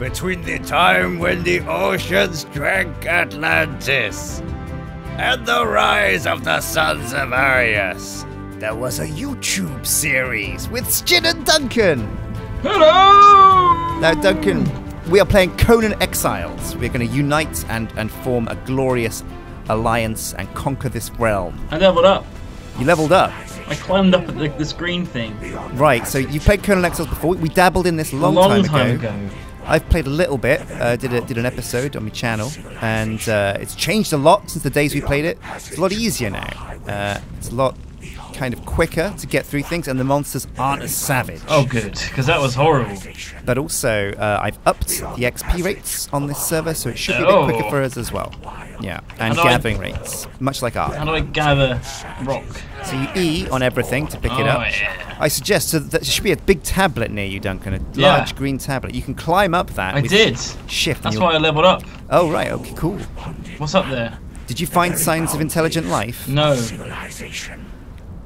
between the time when the oceans drank Atlantis and the rise of the Sons of Aryas. There was a YouTube series with Sjin and Duncan. Hello! Now, Duncan, we are playing Conan Exiles. We're going to unite and, and form a glorious alliance and conquer this realm. I leveled up. You leveled up. I climbed up at the, this green thing Right, so you played Conan Exiles before. We dabbled in this long, long time, ago. I've played a little bit, uh, did a, did an episode on my channel, and uh, it's changed a lot since the days we played it. It's a lot easier now. Uh, it's a lot kind of quicker to get through things, and the monsters aren't as savage. Oh, good, because that was horrible. But also, uh, I've upped the XP rates on this server, so it should be a Oh. bit quicker for us as well. Yeah, and How do I- gathering rates, much like ours. How do I gather rock? So you E on everything to pick it Oh, up. yeah. I suggest so that there should be a big tablet near you, Duncan, a Yeah. large green tablet. You can climb up that. I with did. Shift. and That's you'll- why I leveled up. Oh right, okay, cool. What's up there? Did you find signs of intelligent life? No.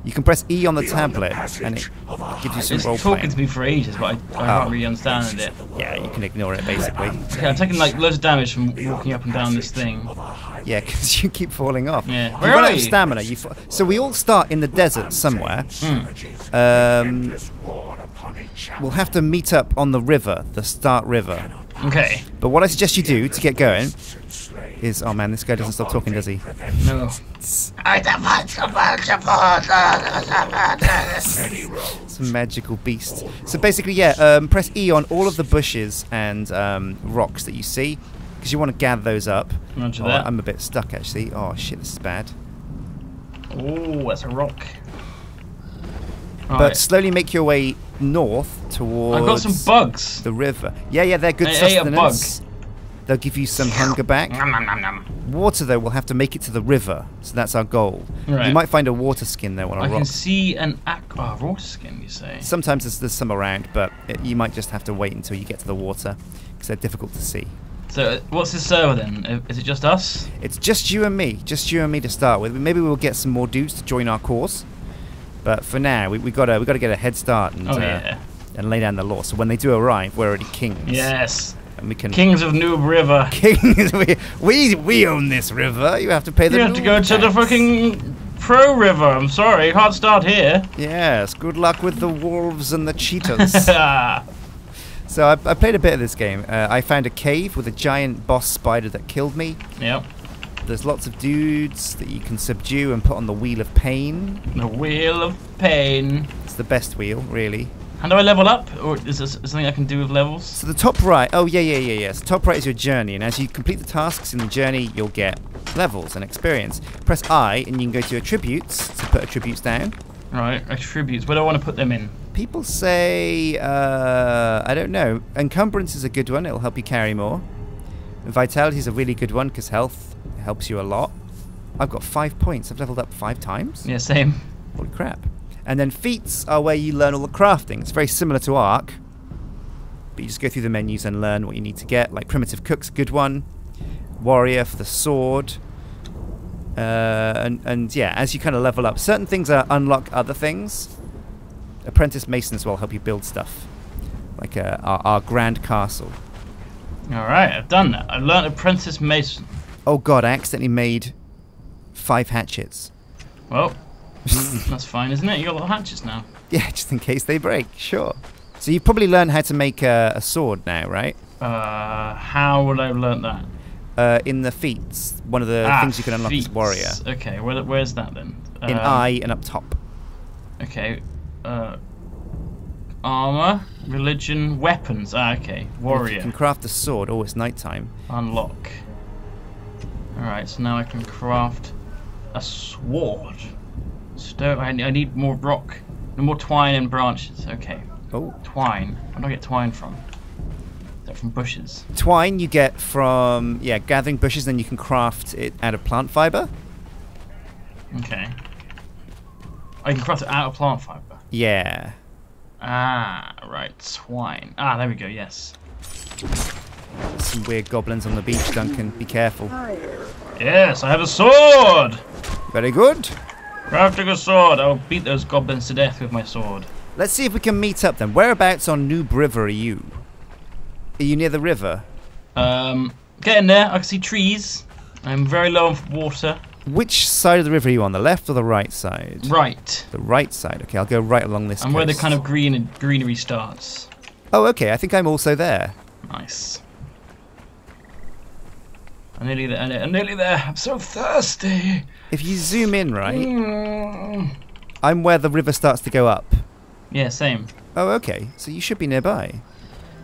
You can press E on the tablet, and it gives you some It's role talking playing. to me for ages, but I, I Oh. can't really understand it. Yeah, you can ignore it basically. Okay, I'm taking like loads of damage from walking up and down this thing. Yeah, because you keep falling off. Yeah. Where You Where run out of you? stamina. You fa- so we all start in the desert somewhere. Hmm. Um, we'll have to meet up on the river, the start river. Okay. But what I suggest you do to get going is, oh man, this guy doesn't stop talking, does he? No. it's a magical beast. So basically, yeah, um, press E on all of the bushes and um, rocks that you see, because you want to gather those up. Roger Oh, that. I'm a bit stuck actually. Oh shit, this is bad. Oh, that's a rock. But Alright. slowly make your way north towards I've got some bugs. the river. Yeah, yeah, they're good I ate a bug. They'll give you some hunger back. Nom, nom, nom, nom. Water though, we'll have to make it to the river, so that's our goal. Right. You might find a water skin though on a I rock. can see an ac- oh, water skin, you say? Sometimes there's, there's some around, but it, you might just have to wait until you get to the water because they're difficult to see. So, uh, what's the server then? Uh, Is it just us? It's just you and me, just you and me to start with. Maybe we'll get some more dudes to join our cause, but for now we, we gotta we gotta get a head start and Oh, uh, and lay down the law. So when they do arrive, we're already kings. Yes. And we can Kings of Noob River. kings. we, we we own this river. You have to pay the. You have to go noob to the fucking Pro River. I'm sorry, you can't start here. Yes. Good luck with the wolves and the cheetahs. so I, I played a bit of this game. Uh, I found a cave with a giant boss spider that killed me. yep. There's lots of dudes that you can subdue and put on the wheel of pain. The Wheel of Pain. It's the best wheel, really. How do I level up? Or is this something I can do with levels? So the top right, oh yeah, yeah, yeah, yeah. So top right is your journey, and as you complete the tasks in the journey, you'll get levels and experience. Press I, and you can go to attributes to put attributes down. Right, attributes. Where do I want to put them in? People say, uh, I don't know. Encumbrance is a good one; it'll help you carry more. Vitality is a really good one because health helps you a lot. I've got five points. I've leveled up five times. Yeah, same. Holy crap! And then feats are where you learn all the crafting. It's very similar to Ark, but you just go through the menus and learn what you need to get. Like primitive cook's a good one. Warrior for the sword. Uh, and, and yeah, as you kind of level up, certain things are unlock other things. Apprentice masons will help you build stuff, like uh, our, our grand castle. Alright, I've done that. I learned Apprentice Mason. Oh god, I accidentally made five hatchets. Well, that's fine, isn't it? You got little hatchets now. Yeah, just in case they break, sure. So you've probably learned how to make a, a sword now, right? Uh, how would I have learnt that? Uh, in the feats, one of the Ah, things you can unlock is feats. warrior. Okay, where, where's that then? In Um, I and up top. Okay. Uh, armor, religion, weapons. Ah, okay. Warrior. You can craft a sword. Oh, it's nighttime. Unlock. Alright, so now I can craft a sword. Stone. I, I need more rock. No more twine and branches. Okay. Oh, Twine. Where do I get twine from? Is that from bushes? twine you get from yeah gathering bushes. Then you can craft it out of plant fiber. Okay. I can craft it out of plant fiber. Yeah. Ah, right. Twine. Ah, there we go. Yes. Some weird goblins on the beach, Duncan. Be careful. Yes, I have a sword. Very good. Crafting a sword. I'll beat those goblins to death with my sword. Let's see if we can meet up then. Whereabouts on New River are you? Are you near the river? Um, getting there. I can see trees. I'm very low on water. Which side of the river are you on? The left or the right side? Right. The right side. Okay, I'll go right along this. I'm where the kind of green and greenery starts. Oh, okay. I think I'm also there. Nice. I'm nearly there. I'm nearly there. I'm so thirsty. If you zoom in, right, Mm. I'm where the river starts to go up. Yeah, same. Oh, okay. So you should be nearby.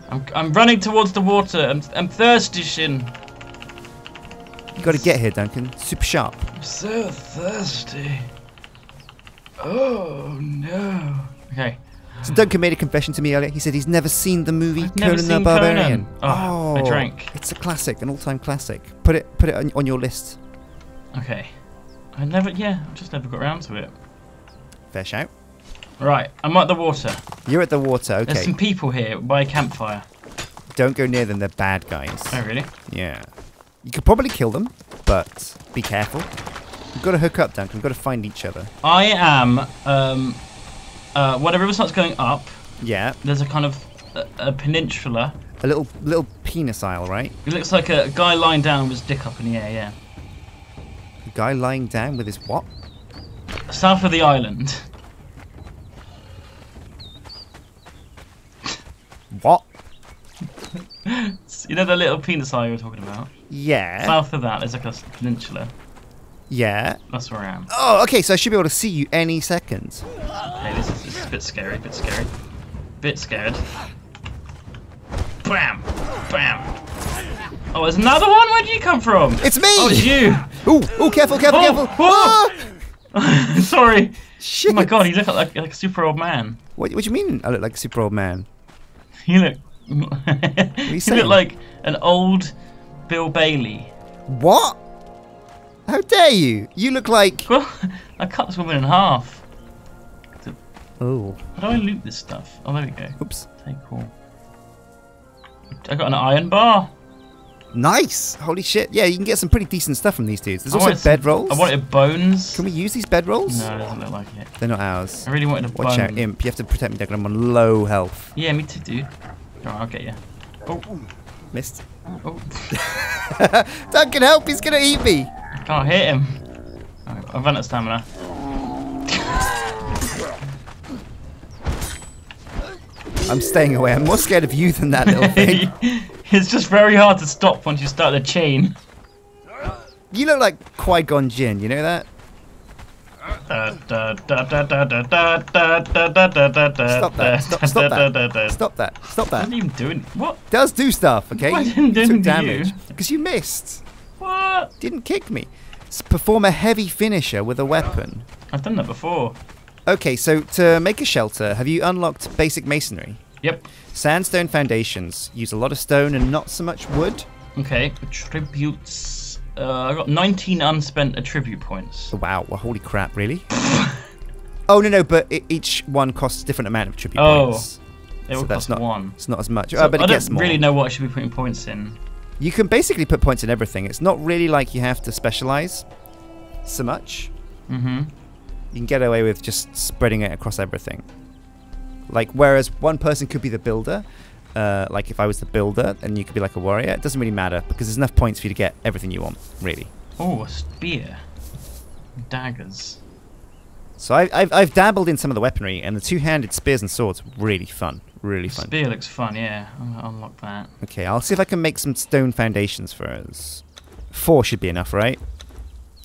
I'm, I'm running towards the water. I'm, I'm thirsty, Sjin. You got to get here, Duncan. Super sharp. I'm so thirsty. Oh no. Okay. So Duncan made a confession to me earlier. He said he's never seen the movie I've Conan the Barbarian. Conan. Oh, I drank. It's a classic, an all-time classic. Put it, put it on, on your list. Okay. I never. Yeah, I just never got around to it. Fair shout. Right. I'm at the water. You're at the water. Okay. There's some people here by a campfire. Don't go near them. They're bad guys. Oh really? Yeah. You could probably kill them, but be careful. We've got to hook up, Duncan. We've got to find each other. I am. Um. Uh. When the river starts going up, Yeah. there's a kind of a, a peninsula. A little little penis isle, right? It looks like a guy lying down with his dick up in the air. Yeah. A guy lying down with his what? South of the island. What? You know the little penis eye you were talking about? Yeah. South of that, there's like a peninsula. Yeah. That's where I am. Oh, okay. So I should be able to see you any second. Hey, this is, this is a bit scary, bit scary. Bit scared. Bam! Bam! Oh, there's another one? Where'd you come from? It's me. Oh, it's you! Ooh, ooh, careful, careful, Oh, careful. oh. Ah! Sorry. Shit. Oh my god, you look like, like a super old man. What, what do you mean I look like a super old man? You look. you saying? look like an old Bill Bailey. What? How dare you? You look like. Well, I cut this woman in half. Oh. How do I loot this stuff? Oh, there we go. Oops. Take all. I got an iron bar. Nice. Holy shit. Yeah, you can get some pretty decent stuff from these dudes. There's I also wanted some- bed rolls. I wanted bones. Can we use these bed rolls? No, it doesn't look like it. They're not ours. I really wanted a Watch bone. out, imp. You have to protect me, Declan. I'm on low health. Yeah, me too, dude. Alright, I'll get you. Oh, Missed. oh. oh. Duncan, help! He's gonna eat me. I can't hit him. I've run out of stamina. I'm staying away. I'm more scared of you than that little thing. it's just very hard to stop once you start the chain. You look like Qui Gon Jinn. You know that? Stop that! Stop, stop that! Stop that! Stop that! Doesn't even doing what? Does do stuff, okay? Why didn't do took damage because you missed. What? Didn't kick me. Perform a heavy finisher with a weapon. I've done that before. Okay, so to make a shelter, have you unlocked basic masonry? Yep. Sandstone foundations use a lot of stone and not so much wood. Okay. Attributes. Uh, I got 19 unspent attribute points. Oh, wow, well, holy crap, really? oh no no, but i each one costs a different amount of tribute Oh, points. They so will that's cost not one. it's not as much. So oh, but I it don't gets more. really know what I should be putting points in. You can basically put points in everything. It's not really like you have to specialize so much. Mm-hmm. You can get away with just spreading it across everything. Like whereas one person could be the builder, uh, like if I was the builder and you could be like a warrior, it doesn't really matter because there's enough points for you to get everything you want, really. Oh, a spear. Daggers. So I, I've I've dabbled in some of the weaponry, and the two-handed spears and swords really fun, really fun. Spear looks fun, yeah. I'm gonna unlock that. Okay, I'll see if I can make some stone foundations for us. Four should be enough, right?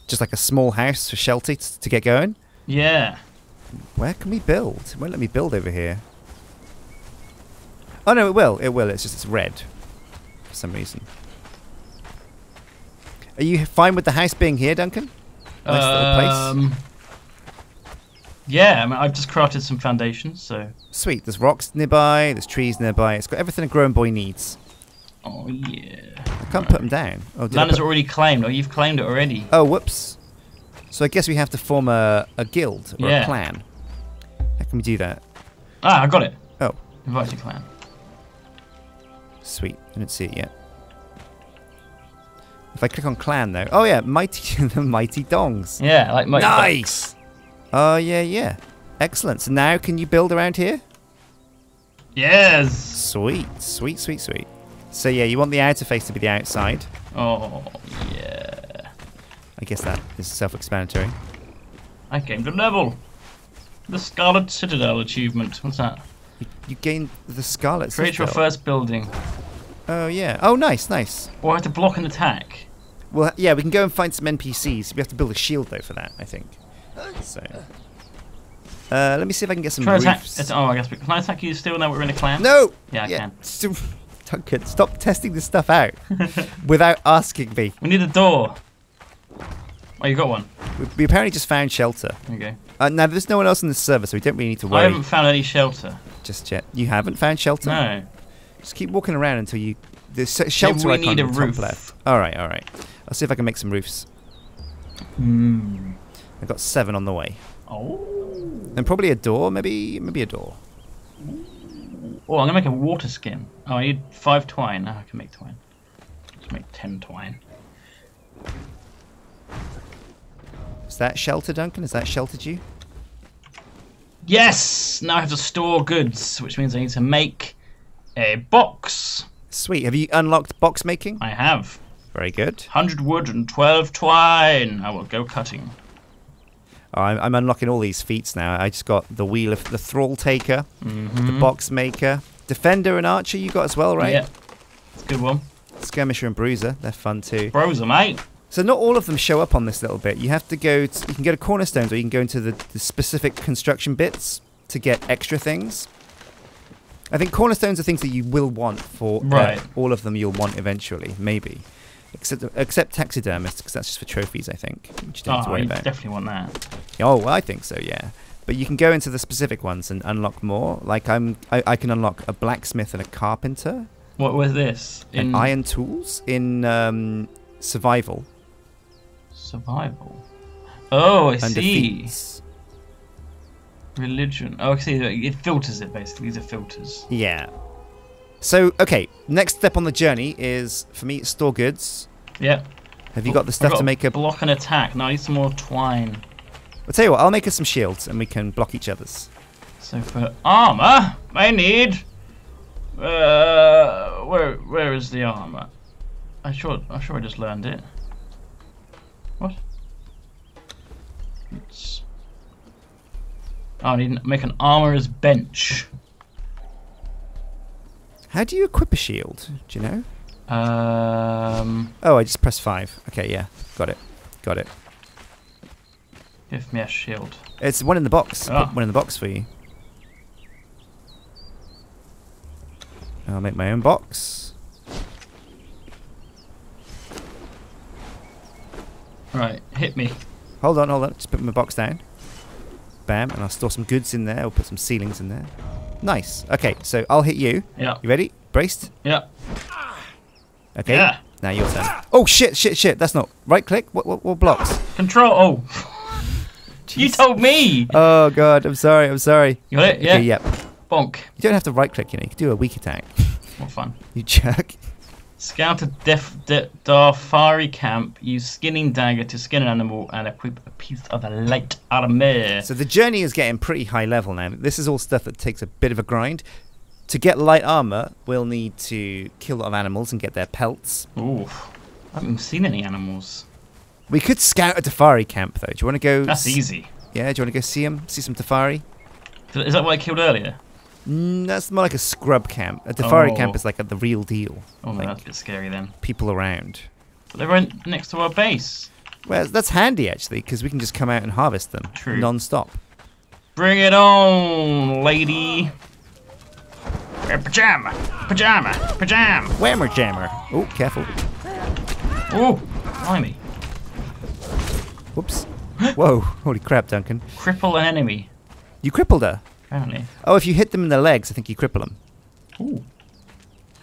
Just like a small house for shelter to get going. Yeah. Where can we build? It won't let me build over here. Oh no, it will. It will. It's just it's red for some reason. Are you fine with the house being here, Duncan? Nice little place. Um, Yeah, I mean, I've just crafted some foundations, so. Sweet. There's rocks nearby. There's trees nearby. It's got everything a growing boy needs. Oh, yeah. I can't put them down. Oh, Land is already claimed. Oh, you've claimed it already. oh, whoops. So I guess we have to form a, a guild or Yeah. a clan. How can we do that? Ah, I got it. Oh, Invite to clan. sweet. I didn't see it yet. If I click on clan though, oh yeah, mighty the mighty dongs. Yeah, like my. Nice. Oh yeah, yeah. Excellent. So now can you build around here? Yes. Sweet, sweet, sweet, sweet. So yeah, you want the outer face to be the outside. Oh, yeah. I guess that is self-explanatory. I gained a level. The Scarlet Citadel achievement. What's that? You, you gain the Scarlet Citadel. Create your first building. Oh yeah. Oh nice, nice. Or I have to block an attack. Well, yeah, we can go and find some NPCs. We have to build a shield though for that, I think. So, uh, let me see if I can get some Try to attack. roofs. Oh, I guess. we- Can I attack you still now we're in a clan? No. Yeah, I can. can. Stop testing this stuff out without asking me. We need a door. Oh, you got one. We, we apparently just found shelter. There you go. Uh, now, there's no one else in the server, so we don't really need to I worry haven't found any shelter. just yet. You haven't found shelter? No. Just keep walking around until you. The s- shelter we icon need a on the top roof. left. All right, all right. I'll see if I can make some roofs. Hmm. I've got seven on the way, Oh. and probably a door. Maybe, maybe a door. Oh, I'm gonna make a water skin. Oh, I need five twine. Oh, I can make twine. Let's make ten twine. Is that shelter, Duncan? Has that sheltered you? Yes! Now I have to store goods, which means I need to make a box. Sweet. Have you unlocked box making? I have Very good. 100 wood and 12 twine. I will go cutting. Oh, I'm, I'm unlocking all these feats now. I just got the wheel of the thrall taker, Mm-hmm. the box maker, defender and archer. You got as well, right? Yeah. It's a good one. Skirmisher and bruiser. They're fun too. Broser, mate. So not all of them show up on this little bit. You have to go. To, you can go to cornerstones, or you can go into the, the specific construction bits to get extra things. I think cornerstones are things that you will want for uh, all of them. You'll want eventually, maybe, except except taxidermist because that's just for trophies. I think, which you don't have to Oh, worry you about. definitely want that. Oh, well, I think so. Yeah, but you can go into the specific ones and unlock more. Like I'm, I, I can unlock a blacksmith and a carpenter, What was this? and iron tools in um, survival Survival. Oh, I and see. defeats. Religion. Oh, I see. It filters it, basically. These are filters. Yeah. So, okay, next step on the journey is for me store goods. Yep. Have you got the stuff got to make a? block and attack. Now I need some more twine. I'll tell you what. I'll make us some shields, and we can block each other's. So for armor, I need. Uh, where where is the armor? I sure I'm sure I just learned it. What? Oh, I need to make an armorer's bench. How do you equip a shield? Do you know? Um, Oh, I just press five. Okay, yeah, got it, got it. give me a shield. It's one in the box. Put one in the box for you. I'll make my own box. Right, hit me. Hold on, hold on. Just put my box down. Bam, and I'll store some goods in there. I'll put some ceilings in there. Nice. Okay, so I'll hit you. Yeah, You ready? Braced? yeah, Okay. yeah. Now your turn. Oh shit, shit, shit. That's not right click. What what, what blocks? Control. Oh, you told me. Oh god, I'm sorry, I'm sorry. You got it? Yeah. Okay, yep. Bonk. You don't have to right click, you know, you can do a weak attack. What fun. You jerk. Scout a def- de- Darfari camp, use skinning dagger to skin an animal, and equip a piece of a light armor. So the journey is getting pretty high level now. This is all stuff that takes a bit of a grind. To get light armor, we'll need to kill a lot of animals and get their pelts. Ooh, I haven't seen any animals. We could scout a Darfari camp though. Do you want to go? That's easy. Yeah, do you want to go see them? See some Darfari? Is that what I killed earlier? Mm, that's more like a scrub camp. A Darfari Oh. camp is like a, the real deal. Oh Like- that's a bit scary then. People around. But they're right next to our base. Well, that's handy actually, because we can just come out and harvest them True. non-stop. Bring it on, lady. Eh, Pajama, pajama, pajama. Whammer jammer. Oh, careful. Ooh, blimey. Whoops. Whoa, holy crap, Duncan. Cripple an enemy, You crippled her. Apparently. Oh, if you hit them in the legs, I think you cripple them. Ooh.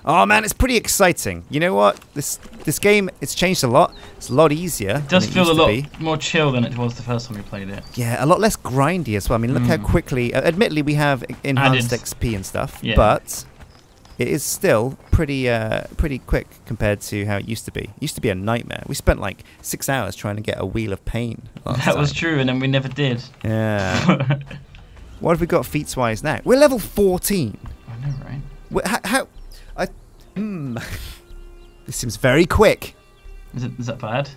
Oh man, it's pretty exciting. You know what? This this game it's changed a lot. It's a lot easier. It does it feel a lot more chill than it was the first time we played it. Yeah, a lot less grindy as well. I mean, look how Mm. quickly. Uh, admittedly, we have enhanced Added- XP and stuff, Yeah. but it is still pretty uh, pretty quick compared to how it used to be. It used to be a nightmare. We spent like six hours trying to get a wheel of pain. last That was true, and then we never did. Yeah. what have we got feats wise now? We're level fourteen. I know, right? Wh- How, how I Hmm. This seems very quick. Is, it, is that bad?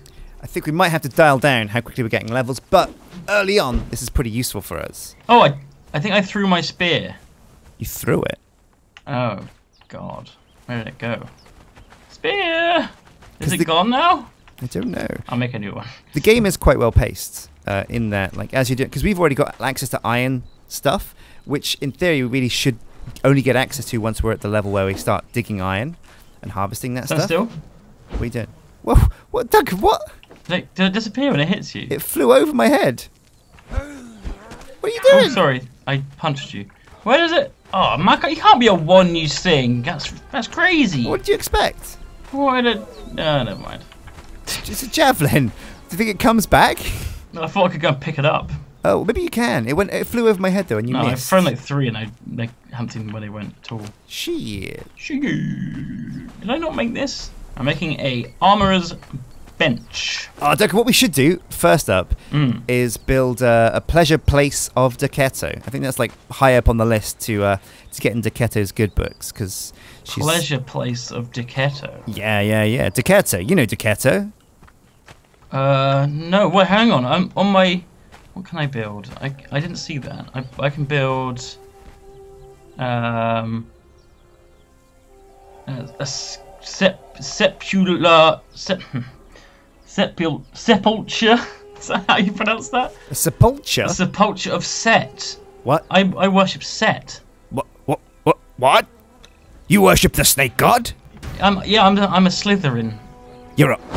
I think we might have to dial down how quickly we're getting levels, but early on, this is pretty useful for us. Oh, I, I think I threw my spear. You threw it. Oh, God. Where did it go? Spear! Is it the- gone now? I don't know. I'll make a new one. The game is quite well paced uh, in that, like, as you do, because we've already got access to iron stuff, which in theory we really should only get access to once we're at the level where we start digging iron and harvesting that Stand stuff. still. We did. Whoa, what, Doug, what? Did it, did it disappear when it hits you? It flew over my head. What are you doing? oh, sorry. I punched you. Where does it... Oh, my God, you can't be a one-use thing. That's that's crazy. What do you expect? Why did... No, never mind. It's a javelin. Do you think it comes back? I thought I could go and pick it up. Oh, maybe you can. It went. It flew over my head though, and you no, I've thrown like three and I like, haven't seen where they went at all. Shit. Did I not make this? I'm making a armorer's bench. Oh, Doug, what we should do first up Mm. is build uh, a pleasure place of Derketo. I think that's like high up on the list to uh, to get in Derketo's good books because she's. Pleasure place of Derketo. Yeah, yeah, yeah. Derketo. You know Derketo. Uh, no, wait, hang on. I'm on my. What can I build? I, I didn't see that. I, I can build. Um. A, a s- sep, sepulchre. Sep, sepul, sepulture. Is that how you pronounce that? A sepulture. A sepulture of Set. what? I, I worship Set. What? What? What? What? You worship the snake god? I'm, yeah, I'm, a- I'm a Slytherin. You're a.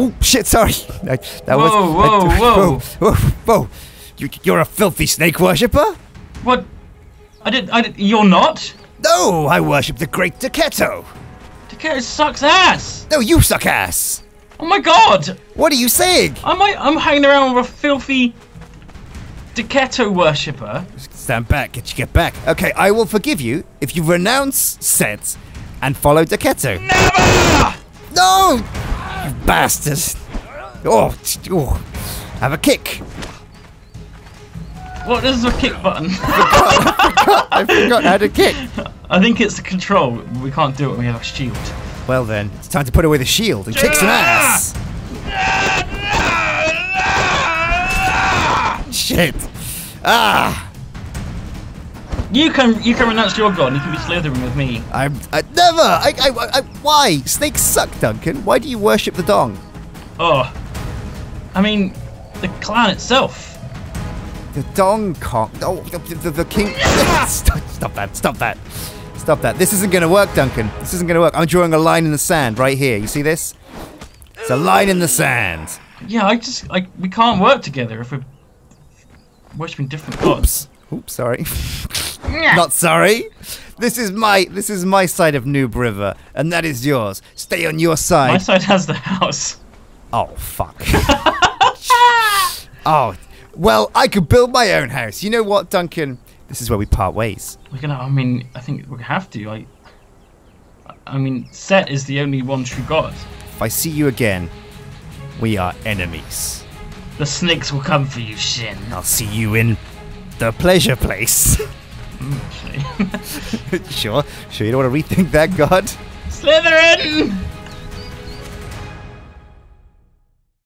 Oh shit! Sorry. I, that was. Whoa, whoa, I- whoa. whoa, whoa, whoa. You, you're a filthy snake worshipper? What? I did. I did. You're not. No, I worship the great Derketo. Derketo sucks ass. No, you suck ass. Oh my god. What are you saying? I'm I'm hanging around with a filthy Derketo worshipper. Stand back, get you get back. Okay, I will forgive you if you renounce Set and follow Derketo. Never. No! Bastard! Oh, oh, have a kick. What is the kick button? I forgot how to kick. I think it's the control. We can't do it when we have a shield. Well then, it's time to put away the shield and kick some ass. Shit. Ah, You can you can renounce your god. and You can be Slytherin with me. I'm I, never. I, I, I, why? Snakes suck, Duncan. Why do you worship the dong? Oh, I mean, the clan itself. The dong cock. Oh, the, the, the king. stop, stop that. Stop that. Stop that. This isn't going to work, Duncan. This isn't going to work. I'm drawing a line in the sand right here. You see this? It's a line in the sand. Yeah, I just like we can't work together if we're worshiping different gods. Oops. Oops. Sorry. Not sorry. This is my this is my side of Noob River, and that is yours. Stay on your side. My side. side has the house. Oh fuck. oh. Well, I could build my own house. You know what, Duncan? This is where we part ways. We're gonna. I mean, I think we have to. I. I mean, Set is the only one true god. If I see you again, we are enemies. The snakes will come for you, Sjin. I'll see you in the pleasure place. Mm, actually. sure, sure you don't want to rethink that, God? Slytherin!